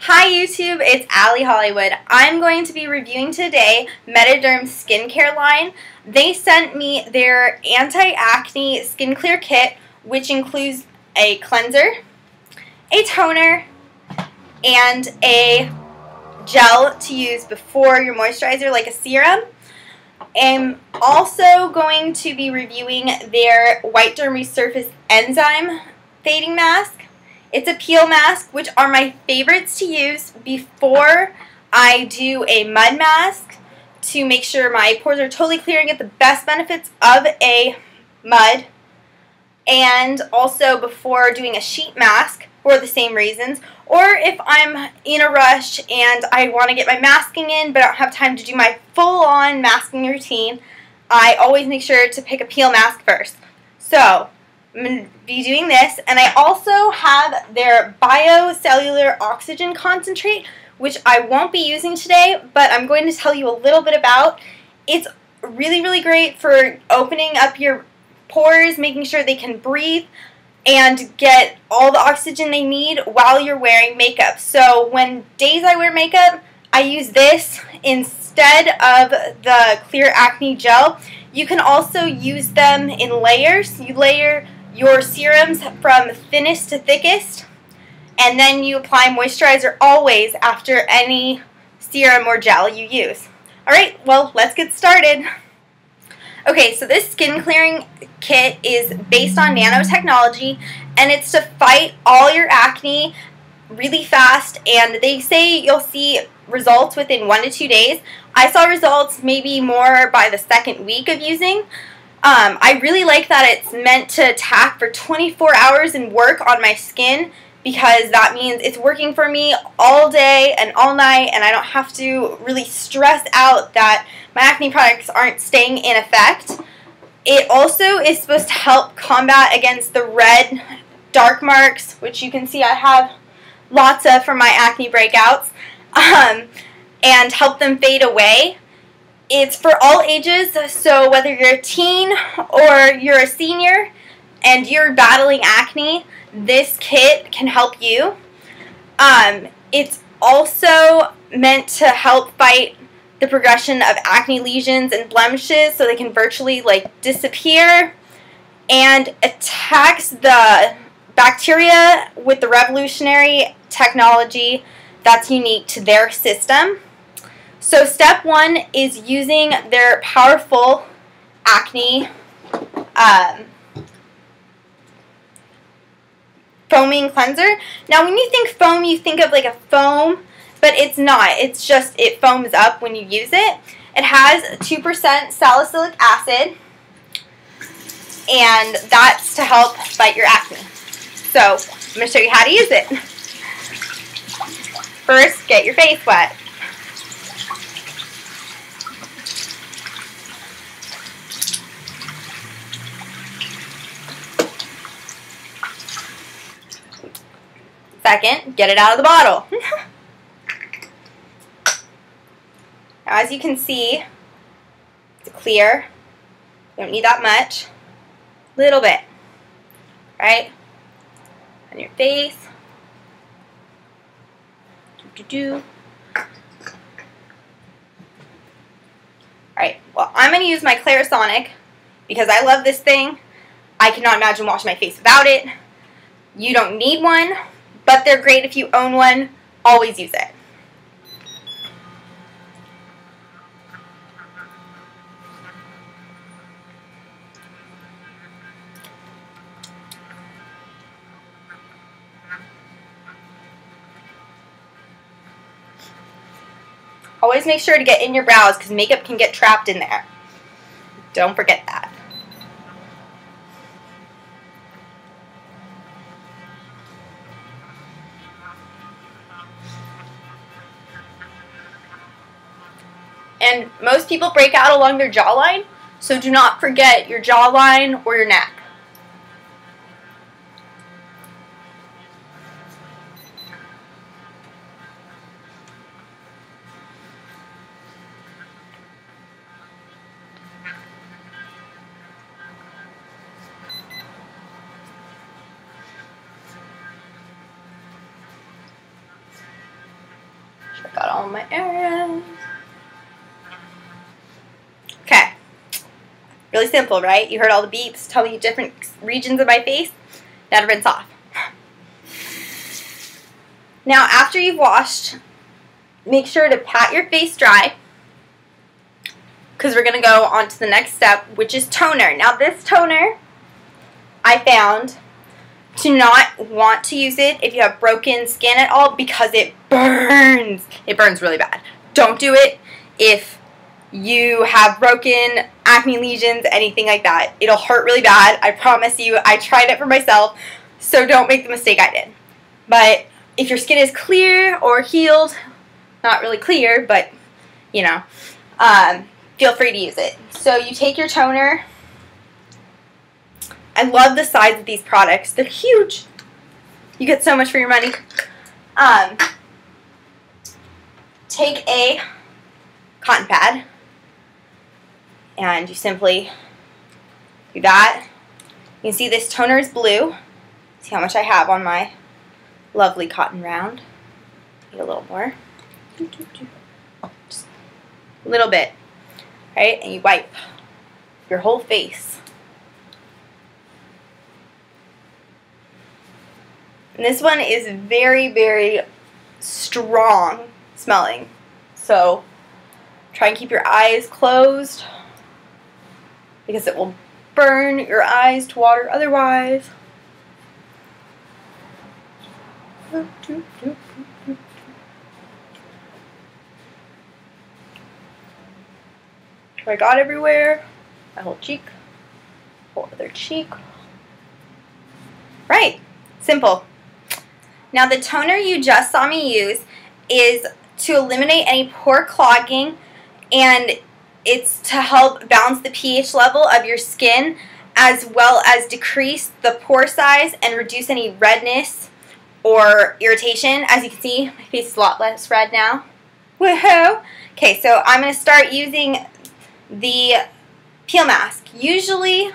Hi YouTube, it's Aly Hollywood. I'm going to be reviewing today Mediderm skincare line. They sent me their anti-acne skin clear kit, which includes a cleanser, a toner, and a gel to use before your moisturizer like a serum. I'm also going to be reviewing their Whitederm Resurface Enzyme Fading Mask it's a peel mask, which are my favorites to use before I do a mud mask to make sure my pores are totally clear and get the best benefits of a mud. And also before doing a sheet mask for the same reasons. Or if I'm in a rush and I want to get my masking in but I don't have time to do my full-on masking routine, I always make sure to pick a peel mask first. So, I'm going to be doing this. And I also have their Biocellular Oxygen Concentrate, which I won't be using today, but I'm going to tell you a little bit about. It's really, really great for opening up your pores, making sure they can breathe, and get all the oxygen they need while you're wearing makeup. So when days I wear makeup, I use this instead of the Clear Acne Gel. You can also use them in layers. You layer your serums from thinnest to thickest, and then you apply moisturizer always after any serum or gel you use. Alright, well, let's get started. Okay, so this skin clearing kit is based on nanotechnology, and it's to fight all your acne really fast, and they say you'll see results within one to two days. I saw results maybe more by the second week of using, um, I really like that it's meant to attack for 24 hours and work on my skin because that means it's working for me all day and all night and I don't have to really stress out that my acne products aren't staying in effect. It also is supposed to help combat against the red dark marks, which you can see I have lots of from my acne breakouts, um, and help them fade away. It's for all ages, so whether you're a teen or you're a senior and you're battling acne, this kit can help you. Um, it's also meant to help fight the progression of acne lesions and blemishes so they can virtually like disappear and attacks the bacteria with the revolutionary technology that's unique to their system. So step one is using their powerful acne um, foaming cleanser. Now when you think foam, you think of like a foam, but it's not. It's just it foams up when you use it. It has 2% salicylic acid, and that's to help fight your acne. So I'm going to show you how to use it. First, get your face wet. Second, get it out of the bottle. now as you can see, it's clear. You don't need that much. Little bit. Right? On your face. Do do do. Alright, well I'm going to use my Clarisonic because I love this thing. I cannot imagine washing my face without it. You don't need one, but they're great if you own one. Always use it. Always make sure to get in your brows because makeup can get trapped in there. Don't forget that. And most people break out along their jawline, so do not forget your jawline or your neck. all my areas. Really simple, right? You heard all the beeps telling you different regions of my face. Now rinse off. Now, after you've washed, make sure to pat your face dry because we're going to go on to the next step, which is toner. Now, this toner I found to not want to use it if you have broken skin at all because it burns. It burns really bad. Don't do it if you have broken acne lesions, anything like that. It'll hurt really bad. I promise you. I tried it for myself, so don't make the mistake I did. But if your skin is clear or healed, not really clear, but you know, um, feel free to use it. So you take your toner. I love the size of these products. They're huge. You get so much for your money. Um, take a cotton pad and you simply do that. You can see this toner is blue. See how much I have on my lovely cotton round. Need a little more. Just a little bit. Right? And you wipe your whole face. And this one is very, very strong smelling. So try and keep your eyes closed because it will burn your eyes to water otherwise. I got everywhere. My whole cheek. Whole other cheek. Right. Simple. Now the toner you just saw me use is to eliminate any pore clogging and it's to help balance the pH level of your skin as well as decrease the pore size and reduce any redness or irritation. As you can see, my face is a lot less red now. Woohoo! Okay, so I'm going to start using the peel mask. Usually,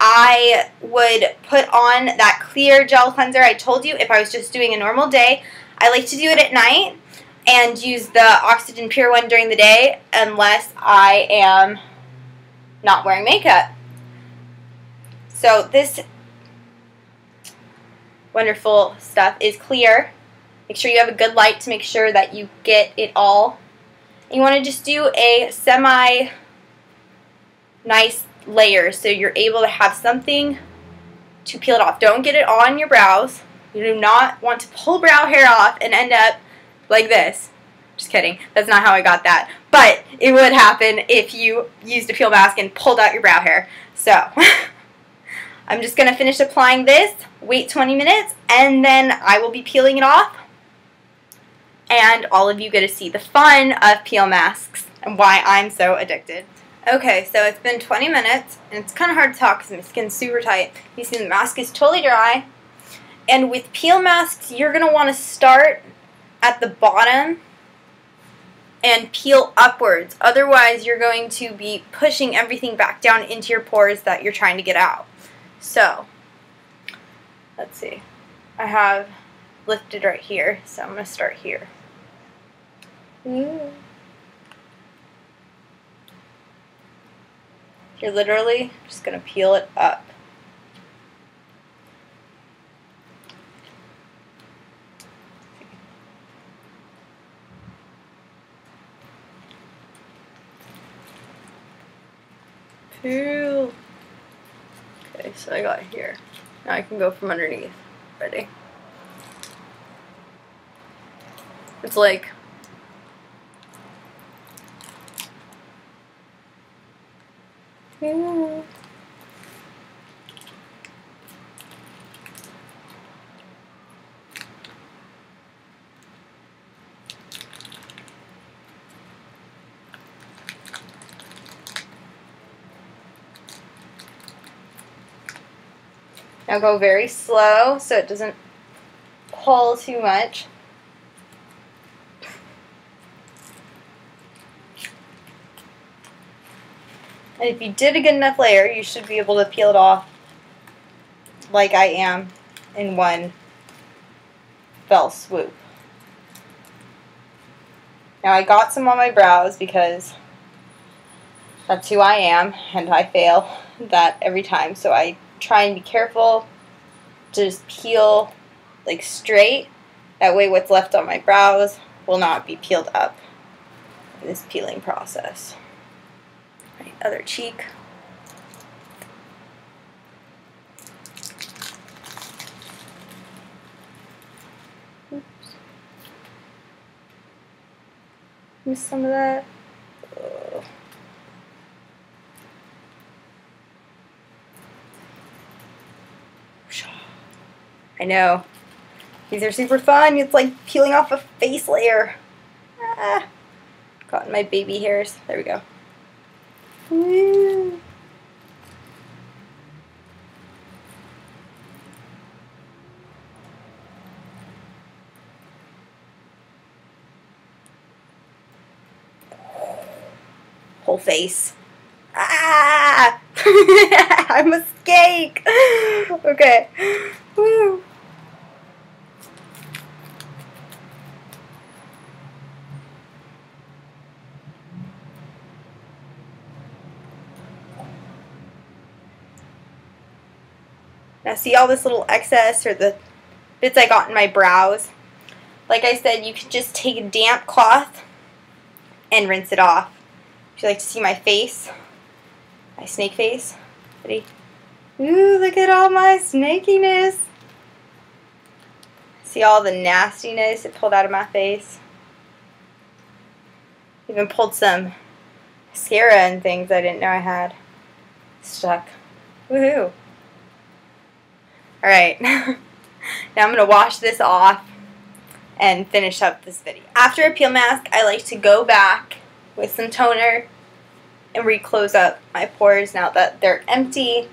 I would put on that clear gel cleanser I told you if I was just doing a normal day. I like to do it at night and use the Oxygen Pure one during the day unless I am not wearing makeup. So this wonderful stuff is clear. Make sure you have a good light to make sure that you get it all. You want to just do a semi nice layer so you're able to have something to peel it off. Don't get it on your brows. You do not want to pull brow hair off and end up like this. Just kidding. That's not how I got that. But it would happen if you used a peel mask and pulled out your brow hair. So, I'm just going to finish applying this, wait 20 minutes, and then I will be peeling it off. And all of you get to see the fun of peel masks and why I'm so addicted. Okay, so it's been 20 minutes, and it's kind of hard to talk because my skin's super tight. You see the mask is totally dry. And with peel masks, you're going to want to start at the bottom and peel upwards. Otherwise, you're going to be pushing everything back down into your pores that you're trying to get out. So, let's see. I have lifted right here, so I'm going to start here. Ooh. You're literally just going to peel it up. Okay, so I got here. Now I can go from underneath. Ready? It's like Now go very slow so it doesn't pull too much. And if you did a good enough layer, you should be able to peel it off like I am in one fell swoop. Now I got some on my brows because that's who I am and I fail that every time. So I try and be careful to just peel like straight. That way what's left on my brows will not be peeled up in this peeling process. Right, other cheek. Oops. Miss some of that. I know. These are super fun. It's like peeling off a face layer. Ah. Caught my baby hairs. There we go. Whole face. Ah! I'm a skate. Okay. Woo. Now see all this little excess or the bits I got in my brows? Like I said, you can just take a damp cloth and rinse it off. Would you like to see my face? My snake face? Ready? Ooh, look at all my snakiness. See all the nastiness it pulled out of my face? Even pulled some mascara and things I didn't know I had stuck. Woohoo. Alright, now I'm going to wash this off and finish up this video. After a peel mask, I like to go back with some toner and reclose up my pores now that they're empty.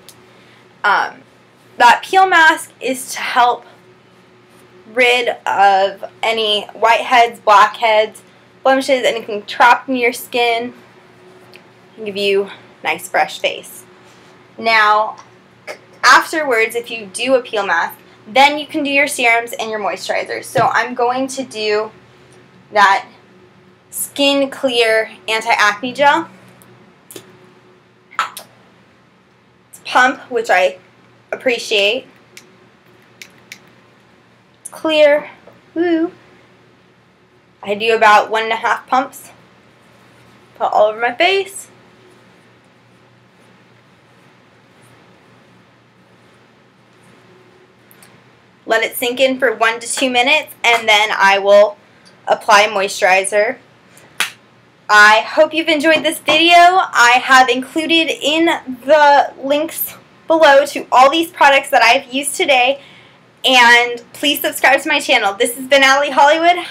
Um, that peel mask is to help rid of any whiteheads, blackheads, blemishes, anything trapped in your skin, and give you a nice fresh face. Now, afterwards, if you do a peel mask, then you can do your serums and your moisturizers. So I'm going to do that Skin Clear Anti-Acne Gel. It's pump, which I appreciate. It's clear. Woo. I do about one and a half pumps. Put all over my face. Let it sink in for one to two minutes and then I will apply moisturizer. I hope you've enjoyed this video. I have included in the links below to all these products that I've used today. And please subscribe to my channel. This has been Aly Hollywood.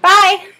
Bye!